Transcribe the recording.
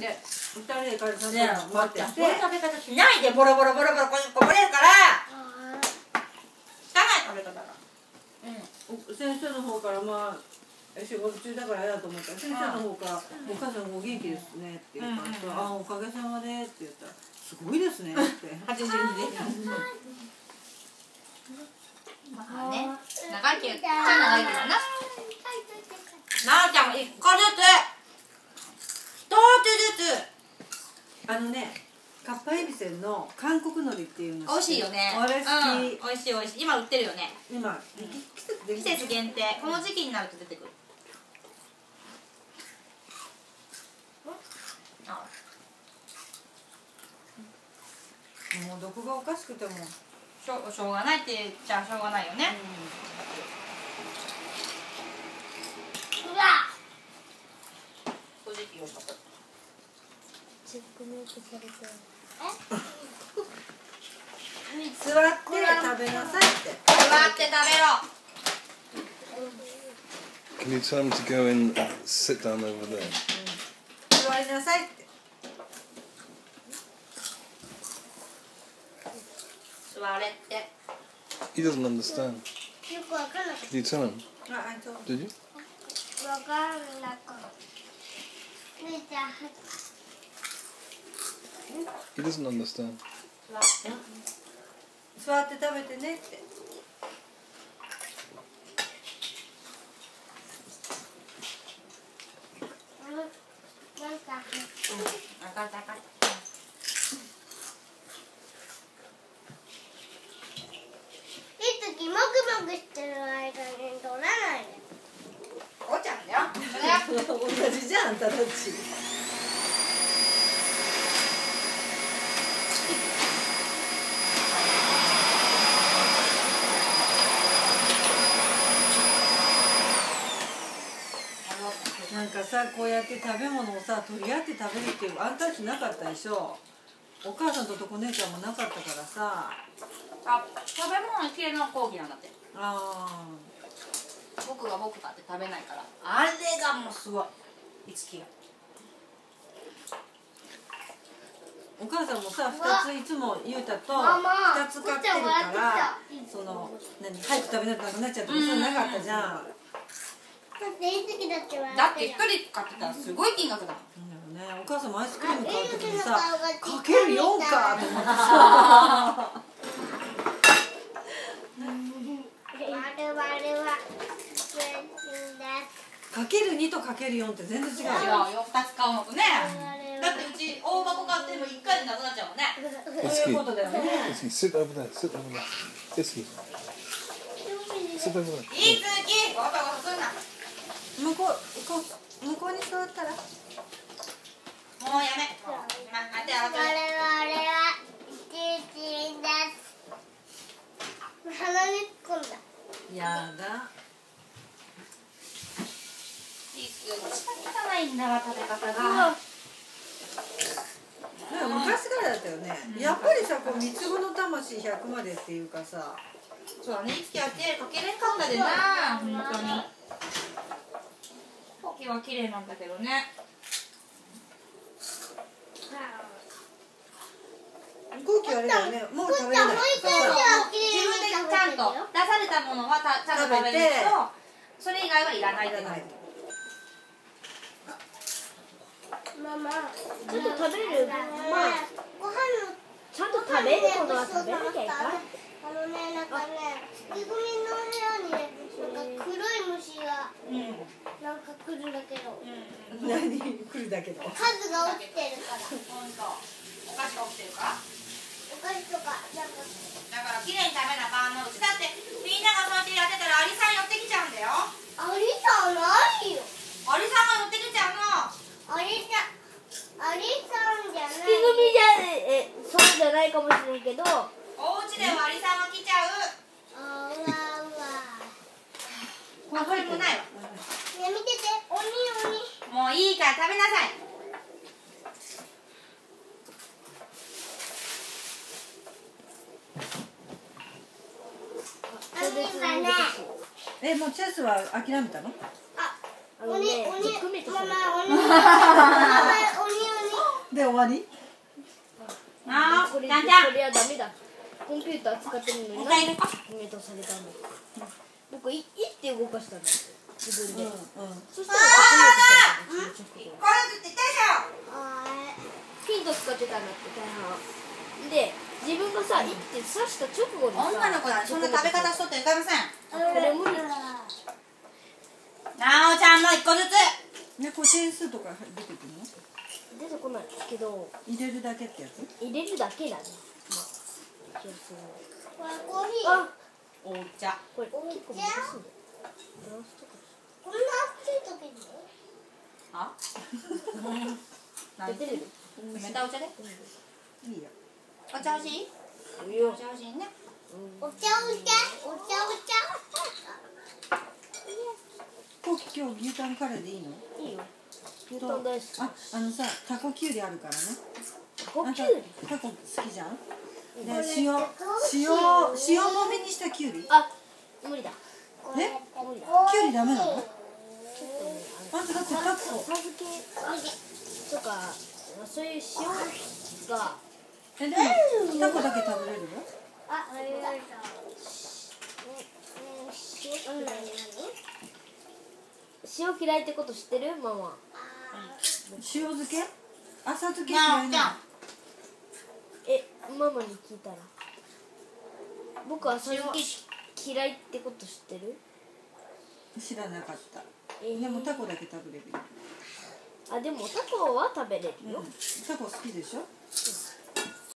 で二人で彼さんねえと待ってそういう食べ方しないでボロボロボロボロここぼれるから汚い食べ方だうん。先生の方からまあ仕事中だから嫌だと思った。ら先生の方から「お母さんお元気ですね」って言ったらうんうんうんあおかげさまで」って言ったら「すごいですね」って。82でまあね長いけどちっちゃい長い。けどななあちゃんも一個ずつあのねかっぱえびせんの韓国海苔っていうの美味しいよね。あれ好き、うん、美味しい美味しい。今売ってるよね。今季節で季節限定。この時期になると出てくる。あ。もうどこがおかしくても、しょうしょうがないって言っちゃしょうがないよね、正直よかっ！た 座って食べなさいって座って食べろ Can you tell him to go and sit down over there? 座りなさいって座れって He doesn't understand. よくわかんなかっ Can you tell him? ああそう Did you? たわかんなかった姉ちゃん He doesn't understand. 座って食べてねって。してる間に取らないでおうちゃん。だよ同じじゃん。あん。たたちなんかさこうやって食べ物をさ取り合って食べるっていうあんたたちなかったでしょ。お母さんととこ姉ちゃんもなかったからさ。あ食べ物に系の講義なんだって。あ僕が僕だって食べないから。あれがもうすごい。いつきが。お母さんもさ2ついつもゆうたとママ2つ買ってるからその何早く食べなくなっちゃういうのなかったじゃんだって一ってる人買ってたらすごい金額だもん。ねお母さんもアイスクリーム買う時にさかける4かと思ってさかける2とかける4って全然違う違ようよ2つ買うのとね。だってうち大箱買っても1回でなくなっちゃうもんね。そういうことだよね。Iski, sit over there. Sit over there. Iski, sit over there. いい。続きゴソゴソすんな。向こうこう向こうに座ったら？もうやめ。もう今当て合わ我々はです。鼻に突っ込んだ。やだ。せ汚いんだわ食べ方が。でも昔からだったよね。やっぱりさこう三つ子の魂100までっていうかさ。そうだねいつきは手かけれんかったでな本当にポケは綺麗なんだけどね。あれだよね。もう食べれない。自分でちゃんと出されたものはたちゃんと食べるけどそれ以外はいらないママちょっと食べる。まあ。ご飯のちゃんと食べることは食べなきゃいけない。あのねなんかね月組の部屋にねなんか黒い虫がうん。なんか来るんだけど何？来るだけど数が落ちてるから。本当。お菓子が起きてるか？らお菓子とかなんか。だから綺麗に食べなあかんのうち。だってみんながそうやってやってたらアリさん寄ってきちゃうんだよ。アリさんないよ。アリさんが寄ってきちゃうの。アリさんアリさんじゃない。月組じゃえそうじゃないかもしれんけど。お家ではアリさんが来ちゃうあうわうわあこれもないわ。ね見てて。鬼鬼。もういいから食べなさい。鬼はねえもうチェスは諦めたの？ああの鬼ね鬼マさマ鬼。ママ鬼。鬼終わり？なおこれちゃんちゃん。それはダメだ。コンピューター使ってるのにおなんでメントされたんだ僕いいって動かしたんだって自分で、うんそしたらコメントされたの。その直後これずって言ったでしょヒント使ってたんだって大半で自分がさ、いって刺した直後にさ女の子だ。そんな食べ方しとっていかませんこれ無理。なおちゃんも一個ずつ。ねこれ点数とか出てくるの？出てこないけど。入れるだけってやつ？入れるだけだね。まあ気がするこれコーヒー。あお茶。これ結構難しいんだランスとかこんな暑い時に？あ？出てる冷たいお茶で？いいよ。お茶欲しい？いいおよ茶欲しいね。お茶お茶お茶。こう今日牛タンカレーでいいのいいよ。牛タン大好きああのさタコキュウリあるからね。タコキュウリ？タコ好きじゃん？で塩塩塩もみにしたキュウリあ無理だ。え？無理だ。キュウリダメなの？あんただってタコ。浅漬けとかそういう塩が。えでもタコだけ食べれる？よあ、あれだ塩嫌いってこと知ってる？ママ。塩漬け？浅漬けな嫌いなおちゃんえママに聞いたら。僕浅漬け嫌いってこと知ってるの知らなかった。えでもタコだけ食べれるよ。あでもタコは食べれるよ、うん。タコ好きでしょ？好